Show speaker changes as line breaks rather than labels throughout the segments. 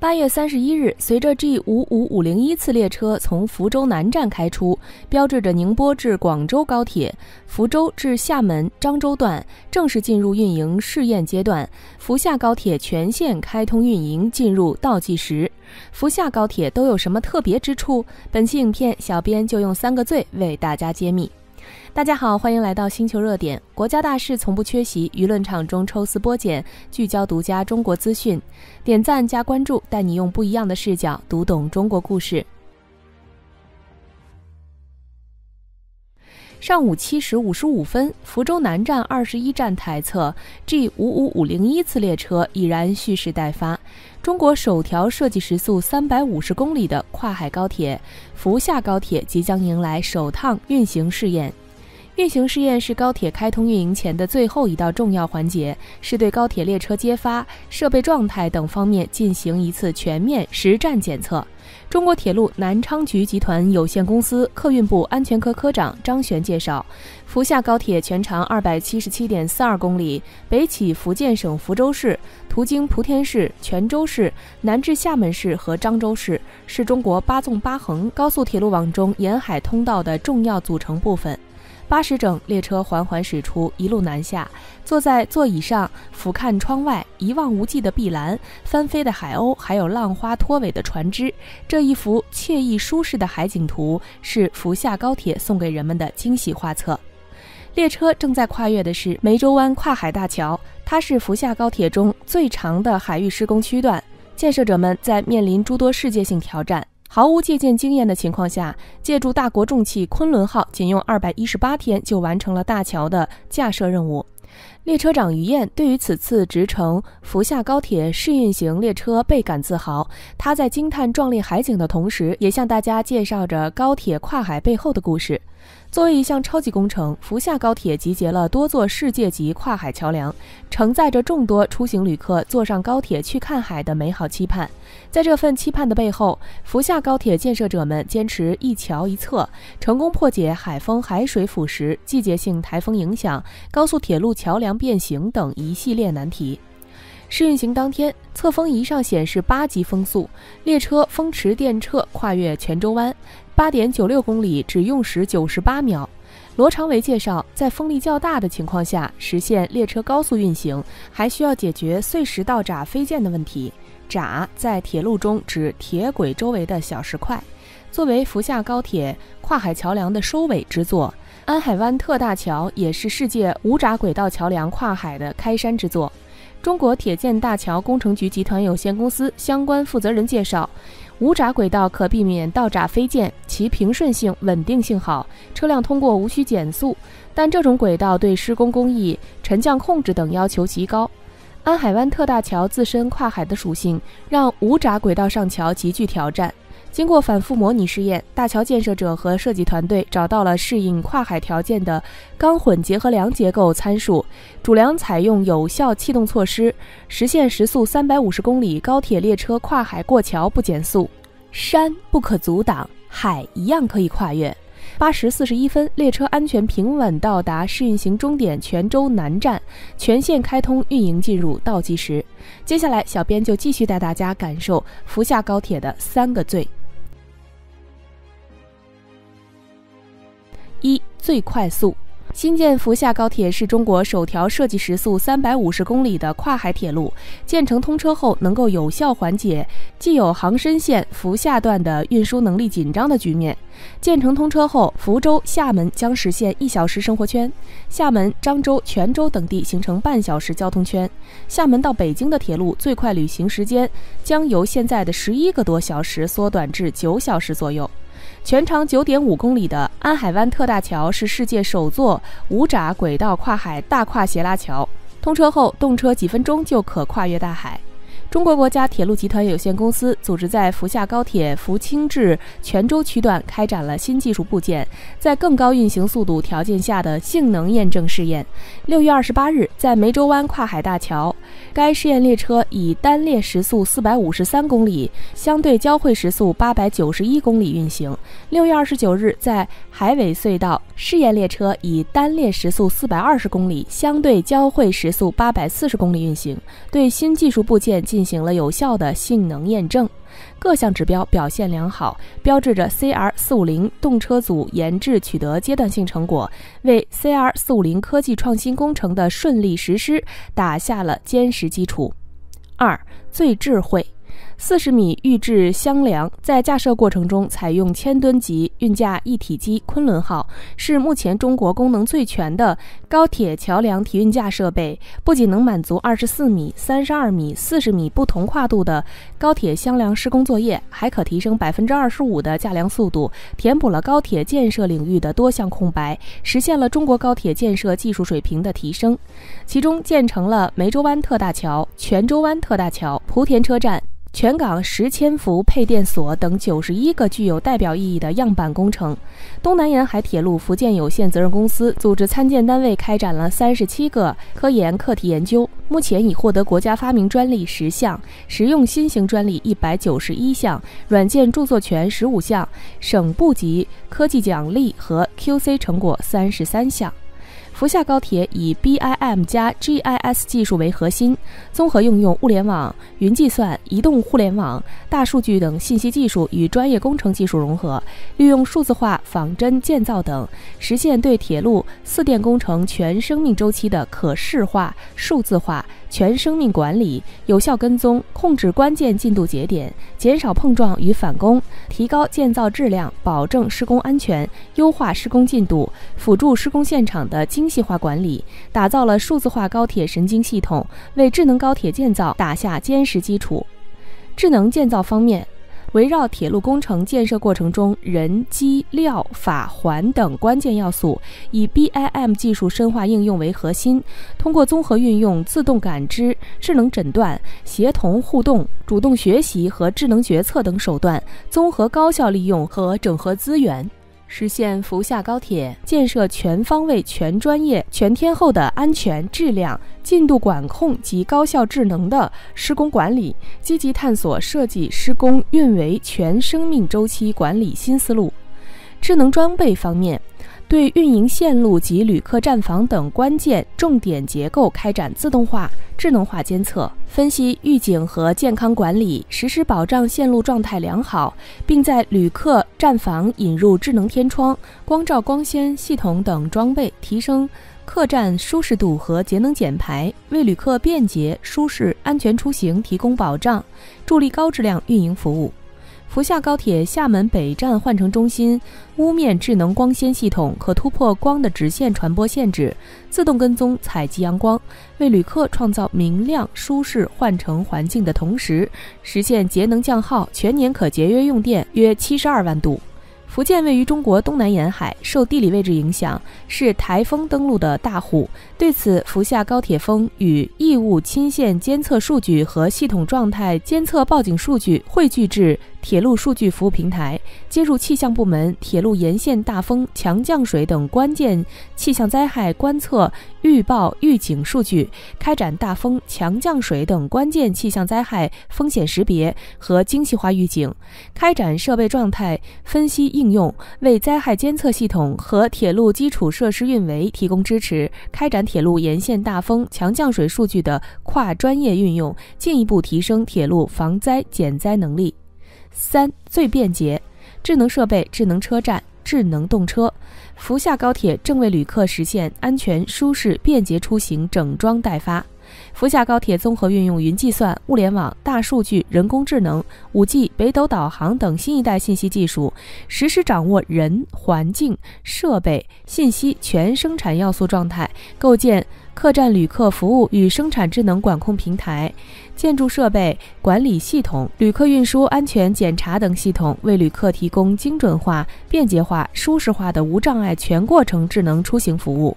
八月三十一日，随着 G 五五五零一次列车从福州南站开出，标志着宁波至广州高铁、福州至厦门、漳州段正式进入运营试验阶段，福厦高铁全线开通运营进入倒计时。福厦高铁都有什么特别之处？本期影片，小编就用三个最为大家揭秘。大家好，欢迎来到星球热点。国家大事从不缺席，舆论场中抽丝剥茧，聚焦独家中国资讯。点赞加关注，带你用不一样的视角读懂中国故事。上午七时五十五分，福州南站二十一站台侧 G 五五五零一次列车已然蓄势待发。中国首条设计时速三百五十公里的跨海高铁——福厦高铁即将迎来首趟运行试验。运行试验是高铁开通运营前的最后一道重要环节，是对高铁列车揭发、设备状态等方面进行一次全面实战检测。中国铁路南昌局集团有限公司客运部安全科科长张璇介绍，福厦高铁全长二百七十七点四二公里，北起福建省福州市，途经莆田市、泉州市，南至厦门市和漳州市，是中国八纵八横高速铁路网中沿海通道的重要组成部分。八时整，列车缓缓驶出，一路南下。坐在座椅上，俯瞰窗外，一望无际的碧蓝、翻飞的海鸥，还有浪花拖尾的船只，这一幅惬意舒适的海景图，是福厦高铁送给人们的惊喜画册。列车正在跨越的是湄洲湾跨海大桥，它是福厦高铁中最长的海域施工区段。建设者们在面临诸多世界性挑战。毫无借鉴经验的情况下，借助大国重器“昆仑号”，仅用二百一十八天就完成了大桥的架设任务。列车长于燕对于此次直乘福厦高铁试运行列车倍感自豪。他在惊叹壮丽海景的同时，也向大家介绍着高铁跨海背后的故事。作为一项超级工程，福厦高铁集结了多座世界级跨海桥梁，承载着众多出行旅客坐上高铁去看海的美好期盼。在这份期盼的背后，福厦高铁建设者们坚持一桥一侧，成功破解海风、海水腐蚀、季节性台风影响、高速铁路桥梁变形等一系列难题。试运行当天，测风仪上显示八级风速，列车风驰电掣跨越泉州湾。八点九六公里只用时九十八秒。罗长维介绍，在风力较大的情况下，实现列车高速运行，还需要解决碎石道闸飞溅的问题。闸在铁路中指铁轨周围的小石块。作为福厦高铁跨海桥梁的收尾之作，安海湾特大桥也是世界无闸轨道桥梁跨海的开山之作。中国铁建大桥工程局集团有限公司相关负责人介绍。无闸轨道可避免道闸飞溅，其平顺性、稳定性好，车辆通过无需减速。但这种轨道对施工工艺、沉降控制等要求极高。安海湾特大桥自身跨海的属性，让无闸轨道上桥极具挑战。经过反复模拟试验，大桥建设者和设计团队找到了适应跨海条件的钢混结合梁结构参数，主梁采用有效气动措施，实现时速三百五十公里高铁列车跨海过桥不减速。山不可阻挡，海一样可以跨越。八时四十一分，列车安全平稳到达试运行终点泉州南站，全线开通运营进入倒计时。接下来，小编就继续带大家感受福厦高铁的三个最。一最快速，新建福厦高铁是中国首条设计时速三百五十公里的跨海铁路。建成通车后，能够有效缓解既有杭深线福厦段的运输能力紧张的局面。建成通车后，福州、厦门将实现一小时生活圈，厦门、漳州、泉州等地形成半小时交通圈。厦门到北京的铁路最快旅行时间将由现在的十一个多小时缩短至九小时左右。全长九点五公里的安海湾特大桥是世界首座无闸轨道跨海大跨斜拉桥，通车后动车几分钟就可跨越大海。中国国家铁路集团有限公司组织在福厦高铁福清至泉州区段开展了新技术部件在更高运行速度条件下的性能验证试验。六月二十八日，在湄洲湾跨海大桥，该试验列车以单列时速四百五十三公里，相对交汇时速八百九十一公里运行。六月二十九日，在海尾隧道，试验列车以单列时速四百二十公里，相对交汇时速八百四十公里运行。对新技术部件进进行了有效的性能验证，各项指标表现良好，标志着 CR 四五零动车组研制取得阶段性成果，为 CR 四五零科技创新工程的顺利实施打下了坚实基础。二，最智慧。四十米预制箱梁在架设过程中采用千吨级运架一体机“昆仑号”，是目前中国功能最全的高铁桥梁提运架设备。不仅能满足二十四米、三十二米、四十米不同跨度的高铁箱梁施工作业，还可提升百分之二十五的架梁速度，填补了高铁建设领域的多项空白，实现了中国高铁建设技术水平的提升。其中建成了梅州湾特大桥、泉州湾特大桥、莆田车站。全港十千伏配电所等九十一个具有代表意义的样板工程，东南沿海铁路福建有限责任公司组织参建单位开展了三十七个科研课题研究，目前已获得国家发明专利十项、实用新型专利一百九十一项、软件著作权十五项、省部级科技奖励和 QC 成果三十三项。福厦高铁以 BIM 加 GIS 技术为核心，综合应用物联网、云计算、移动互联网、大数据等信息技术与专业工程技术融合，利用数字化仿真建造等，实现对铁路四电工程全生命周期的可视化、数字化。全生命管理，有效跟踪控制关键进度节点，减少碰撞与返工，提高建造质量，保证施工安全，优化施工进度，辅助施工现场的精细化管理，打造了数字化高铁神经系统，为智能高铁建造打下坚实基础。智能建造方面。围绕铁路工程建设过程中人、机、料、法、环等关键要素，以 BIM 技术深化应用为核心，通过综合运用自动感知、智能诊断、协同互动、主动学习和智能决策等手段，综合高效利用和整合资源。实现福厦高铁建设全方位、全专业、全天候的安全、质量、进度管控及高效智能的施工管理，积极探索设计、施工、运维全生命周期管理新思路。智能装备方面。对运营线路及旅客站房等关键重点结构开展自动化、智能化监测、分析、预警和健康管理，实施保障线路状态良好，并在旅客站房引入智能天窗、光照光纤系统等装备，提升客站舒适度和节能减排，为旅客便捷、舒适、安全出行提供保障，助力高质量运营服务。福厦高铁厦门北站换乘中心屋面智能光纤系统可突破光的直线传播限制，自动跟踪采集阳光，为旅客创造明亮舒适换乘环境的同时，实现节能降耗，全年可节约用电约七十二万度。福建位于中国东南沿海，受地理位置影响，是台风登陆的大户。对此，福厦高铁风与异物侵线监测数据和系统状态监测报警数据汇聚至。铁路数据服务平台接入气象部门铁路沿线大风、强降水等关键气象灾害观测预报预警数据，开展大风、强降水等关键气象灾害风险识别和精细化预警，开展设备状态分析应用，为灾害监测系统和铁路基础设施运维提供支持，开展铁路沿线大风、强降水数据的跨专业运用，进一步提升铁路防灾减灾能力。三最便捷，智能设备、智能车站、智能动车。福厦高铁正为旅客实现安全、舒适、便捷出行整装待发。福厦高铁综合运用云计算、物联网、大数据、人工智能、五 G、北斗导航等新一代信息技术，实时掌握人、环境、设备、信息全生产要素状态，构建客站旅客服务与生产智能管控平台。建筑设备管理系统、旅客运输安全检查等系统，为旅客提供精准化、便捷化、舒适化的无障碍全过程智能出行服务。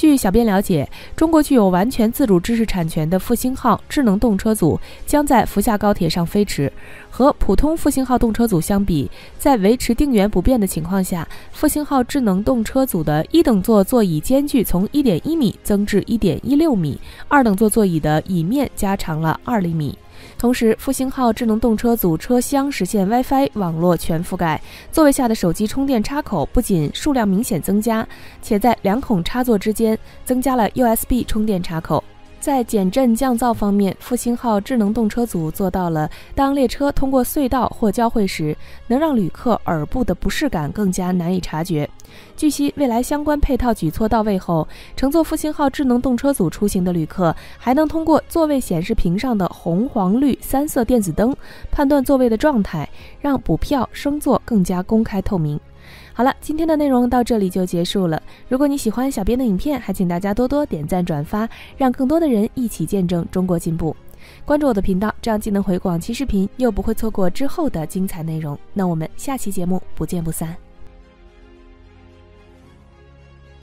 据小编了解，中国具有完全自主知识产权的复兴号智能动车组将在福厦高铁上飞驰。和普通复兴号动车组相比，在维持定员不变的情况下，复兴号智能动车组的一等座座椅间距从1.1米增至1.16米，二等座座椅的椅面加长了2厘米。同时，复兴号智能动车组车厢实现 WiFi 网络全覆盖，座位下的手机充电插口不仅数量明显增加，且在两孔插座之间增加了 USB 充电插口。在减震降噪方面，复兴号智能动车组做到了：当列车通过隧道或交汇时，能让旅客耳部的不适感更加难以察觉。据悉，未来相关配套举措到位后，乘坐复兴号智能动车组出行的旅客还能通过座位显示屏上的红、黄、绿三色电子灯判断座位的状态，让补票升座更加公开透明。好了，今天的内容到这里就结束了。如果你喜欢小编的影片，还请大家多多点赞转发，让更多的人一起见证中国进步。关注我的频道，这样既能回广期视频，又不会错过之后的精彩内容。那我们下期节目不见不散。